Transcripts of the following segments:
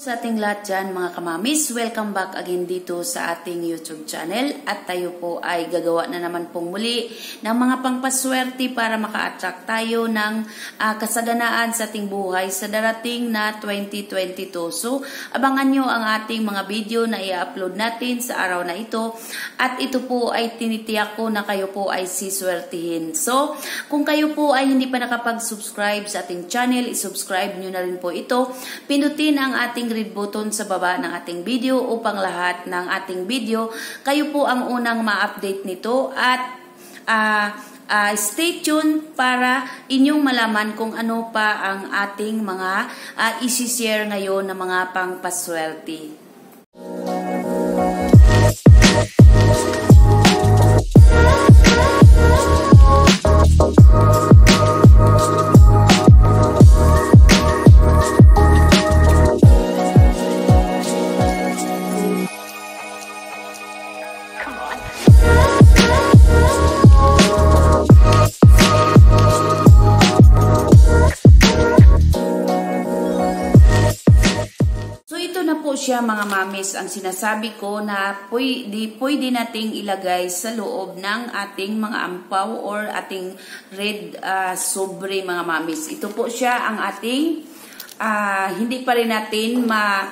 Sa ating lahat dyan mga kamamis, welcome back again dito sa ating YouTube channel at tayo po ay gagawa na naman pong muli ng mga pangpaswerte para maka-attract tayo ng uh, kasaganaan sa ating buhay sa darating na 2022. So, abangan nyo ang ating mga video na i-upload natin sa araw na ito at ito po ay tinitiyak ko na kayo po ay siswertihin. So, kung kayo po ay hindi pa nakapag-subscribe sa ating channel, i-subscribe nyo na rin po ito. Pinutin ang ating red button sa baba ng ating video upang lahat ng ating video, kayo po ang unang ma-update nito at uh, uh, stay tuned para inyong malaman kung ano pa ang ating mga uh, isi-share ngayon na mga pangpaswerte. Siya mga mamis ang sinasabi ko na pwede, pwede nating ilagay sa loob ng ating mga ampaw or ating red uh, sobre mga mamis. Ito po siya ang ating uh, hindi pa rin natin ma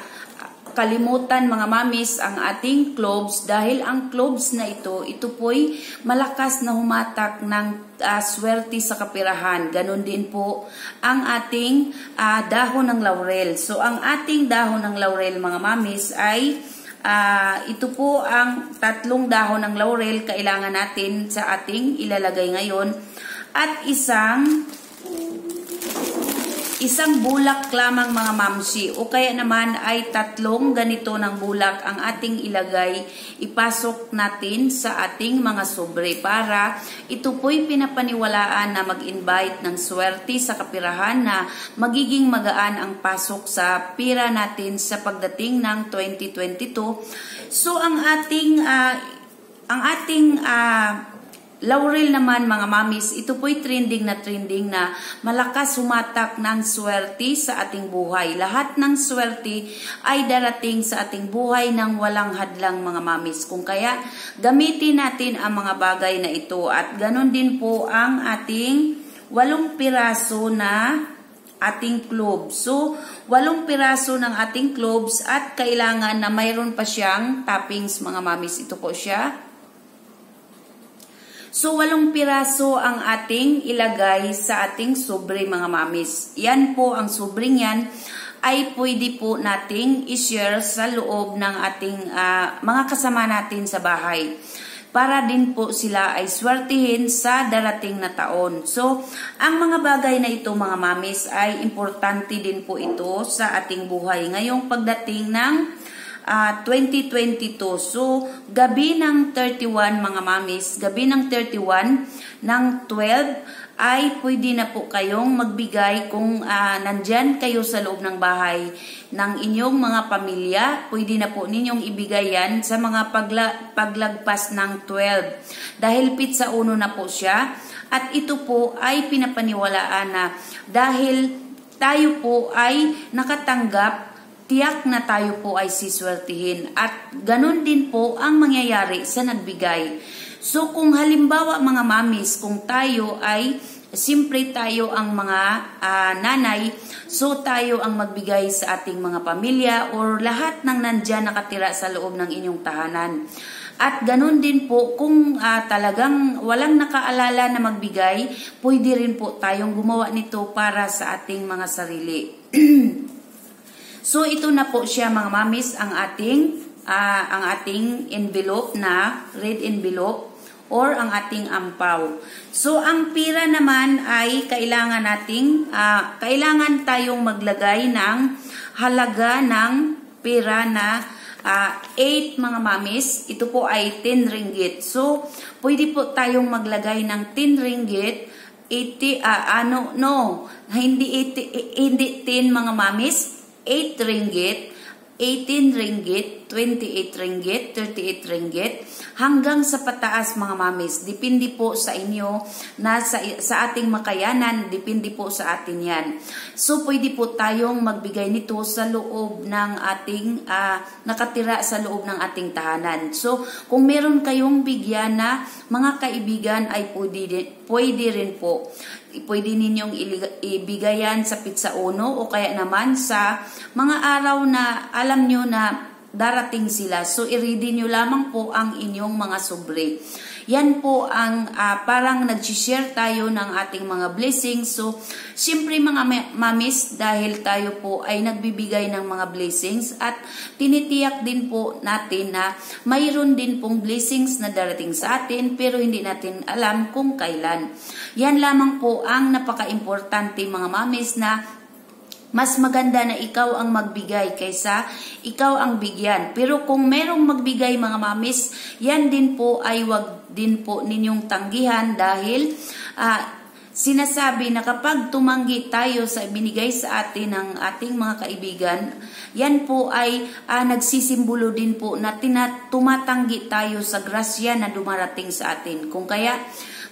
kalimutan mga mamis ang ating cloves dahil ang cloves na ito, ito po'y malakas na humatak ng uh, swerte sa kapirahan. Ganon din po ang ating uh, dahon ng laurel. So ang ating dahon ng laurel mga mamis ay uh, ito po ang tatlong dahon ng laurel kailangan natin sa ating ilalagay ngayon at isang isang bulak lamang mga mamsi o kaya naman ay tatlong ganito ng bulak ang ating ilagay, ipasok natin sa ating mga sobre para ito po'y pinapaniwalaan na mag-invite ng swerte sa kapirahan na magiging magaan ang pasok sa pira natin sa pagdating ng 2022. So ang ating uh, ang ating uh, Laurel naman mga mamis, ito po'y trending na trending na malakas humatak ng swerte sa ating buhay. Lahat ng swerte ay darating sa ating buhay ng walang hadlang mga mamis. Kung kaya gamitin natin ang mga bagay na ito at ganun din po ang ating walong piraso na ating cloves. So, walong piraso ng ating cloves at kailangan na mayroon pa siyang toppings mga mamis. Ito po siya. So, walong piraso ang ating ilagay sa ating sobre mga mamis. Yan po ang sobring yan ay pwede po nating i-share sa loob ng ating uh, mga kasama natin sa bahay para din po sila ay swertihin sa darating na taon. So, ang mga bagay na ito mga mamis ay importante din po ito sa ating buhay. Ngayong pagdating ng uh, ah, 2022. So, gabi ng 31 mga mamis, gabi ng 31 ng 12 ay pwede na po kayong magbigay kung uh, nandyan kayo sa loob ng bahay ng inyong mga pamilya, pwede na po ninyong ibigay yan sa mga pagla paglagpas ng 12. Dahil pizza uno na po siya at ito po ay pinapaniwalaan na dahil tayo po ay nakatanggap tiyak na tayo po ay siswertihin. At ganun din po ang mangyayari sa nagbigay. So kung halimbawa mga mamis, kung tayo ay Siyempre tayo ang mga uh, nanay, so tayo ang magbigay sa ating mga pamilya or lahat ng nandyan nakatira sa loob ng inyong tahanan. At ganun din po, kung uh, talagang walang nakaalala na magbigay, pwede rin po tayong gumawa nito para sa ating mga sarili. So ito na po siya mga mamis ang ating uh, ang ating envelope na red envelope or ang ating ampaw. So ang pira naman ay kailangan nating uh, kailangan tayong maglagay ng halaga ng pira na uh, 8 mga mamis. Ito po ay 10 ringgit. So pwede po tayong maglagay ng 10 ringgit 80 uh, ano no hindi 80, hindi 10 mga mamis 8 ringgit, 18 ringgit, 28 ringgit, 38 ringgit, hanggang sa pataas mga mamis. Depende po sa inyo na sa, sa ating makayanan, depende po sa atin yan. So, pwede po tayong magbigay nito sa loob ng ating, uh, nakatira sa loob ng ating tahanan. So, kung meron kayong bigyan na mga kaibigan ay pwede, pwede rin po pwede ninyong ibigayan sa pizza uno o kaya naman sa mga araw na alam nyo na darating sila. So, i-ready nyo lamang po ang inyong mga sobre. Yan po ang uh, parang nag-share tayo ng ating mga blessings. So, siyempre mga mamis, dahil tayo po ay nagbibigay ng mga blessings at tinitiyak din po natin na mayroon din pong blessings na darating sa atin pero hindi natin alam kung kailan. Yan lamang po ang napaka-importante mga mamis na mas maganda na ikaw ang magbigay kaysa ikaw ang bigyan. Pero kung merong magbigay mga mamis, yan din po ay wag din po ninyong tanggihan dahil uh, sinasabi na kapag tumanggi tayo sa binigay sa atin ng ating mga kaibigan, yan po ay uh, nagsisimbolo din po na tinat tumatanggi tayo sa grasya na dumarating sa atin. Kung kaya,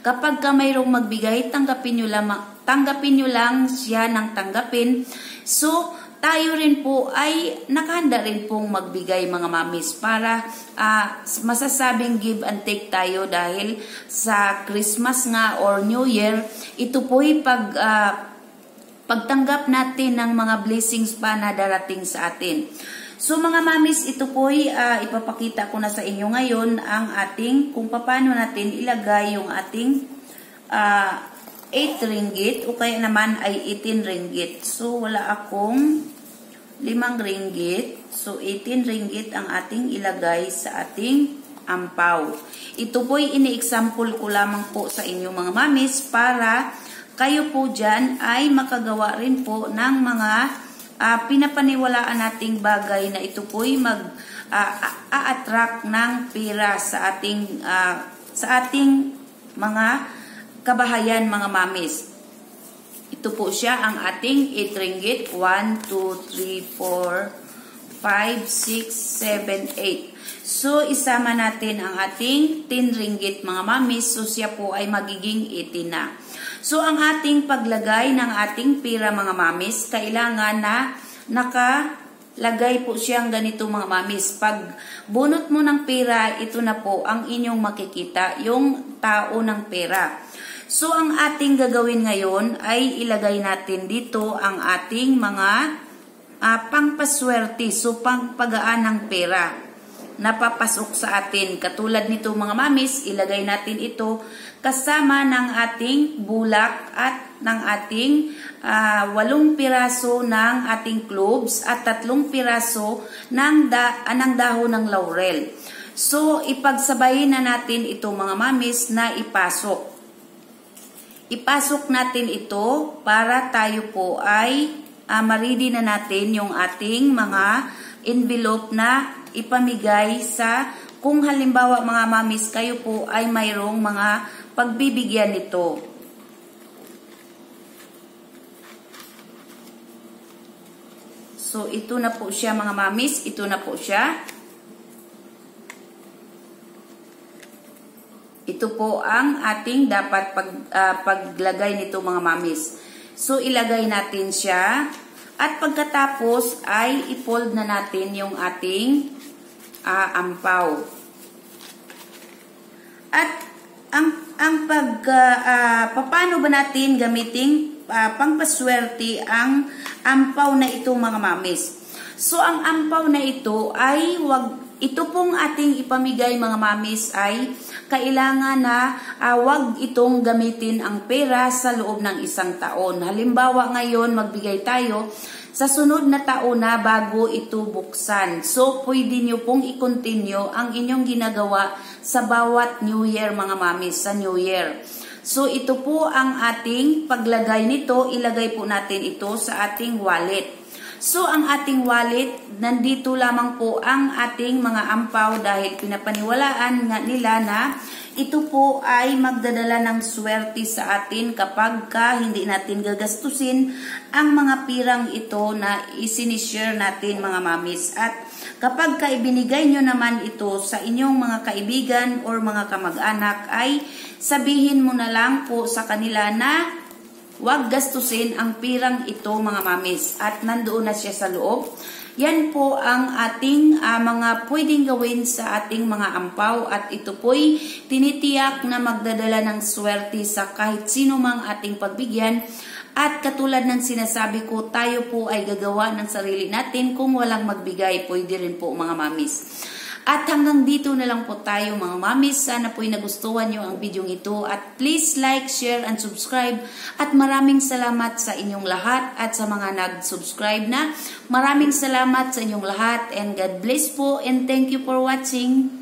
kapag ka mayroong magbigay, tanggapin nyo lamang tanggapin nyo lang siya ng tanggapin. So, tayo rin po ay nakahanda rin pong magbigay mga mamis para uh, masasabing give and take tayo dahil sa Christmas nga or New Year, ito po ay pag, uh, pagtanggap natin ng mga blessings pa na darating sa atin. So mga mamis, ito po ay uh, ipapakita ko na sa inyo ngayon ang ating kung paano natin ilagay yung ating uh, 8 ringgit o kaya naman ay 18 ringgit. So, wala akong 5 ringgit. So, 18 ringgit ang ating ilagay sa ating ampaw. Ito po'y ini-example ko lamang po sa inyo mga mamis para kayo po dyan ay makagawa rin po ng mga uh, pinapaniwalaan nating bagay na ito po'y mag uh, a-attract ng pera sa ating uh, sa ating mga kabahayan mga mamis. Ito po siya ang ating 8 ringgit. 1, 2, 3, 4, 5, 6, 7, 8. So, isama natin ang ating 10 ringgit mga mamis. So, siya po ay magiging 80 na. So, ang ating paglagay ng ating pira mga mamis, kailangan na naka lagay po siyang ganito mga mamis. Pag bunot mo ng pera, ito na po ang inyong makikita, yung tao ng pera. So, ang ating gagawin ngayon ay ilagay natin dito ang ating mga uh, pangpaswerte, so pangpagaan ng pera na papasok sa atin. Katulad nito mga mamis, ilagay natin ito kasama ng ating bulak at ng ating uh, walong piraso ng ating cloves at tatlong piraso ng, da, uh, ng dahon ng laurel. So, ipagsabayin na natin ito mga mamis na ipasok. Ipasok natin ito para tayo po ay uh, maridi na natin yung ating mga envelope na ipamigay sa kung halimbawa mga mamis kayo po ay mayroong mga pagbibigyan nito. So ito na po siya mga mamis, ito na po siya. Ito po ang ating dapat pag, uh, paglagay nito mga mamis. So, ilagay natin siya. At pagkatapos ay i-fold na natin yung ating uh, ampaw. At ang ang pag uh, uh, paano ba natin gamitin uh, pangpaswerte ang ampaw na ito mga mamis. So ang ampaw na ito ay wag ito pong ating ipamigay mga mamis ay kailangan na uh, wag itong gamitin ang pera sa loob ng isang taon. Halimbawa ngayon magbigay tayo sa sunod na taon na bago ito buksan. So pwede nyo pong i-continue ang inyong ginagawa sa bawat New Year mga mamis sa New Year. So ito po ang ating paglagay nito, ilagay po natin ito sa ating wallet. So, ang ating wallet, nandito lamang po ang ating mga ampaw dahil pinapaniwalaan nga nila na ito po ay magdadala ng swerte sa atin kapag ka hindi natin gagastusin ang mga pirang ito na isinishare natin mga mamis. At kapag ka ibinigay nyo naman ito sa inyong mga kaibigan or mga kamag-anak ay sabihin mo na lang po sa kanila na Huwag gastusin ang pirang ito mga mamis at nandoon na siya sa loob. Yan po ang ating uh, mga pwedeng gawin sa ating mga ampaw at ito po'y tinitiyak na magdadala ng swerte sa kahit sino mang ating pagbigyan at katulad ng sinasabi ko, tayo po ay gagawa ng sarili natin kung walang magbigay, pwede rin po mga mamis. At hanggang dito na lang po tayo mga mamis. Sana po'y nagustuhan nyo ang video ito. At please like, share, and subscribe. At maraming salamat sa inyong lahat at sa mga nag-subscribe na. Maraming salamat sa inyong lahat and God bless po and thank you for watching.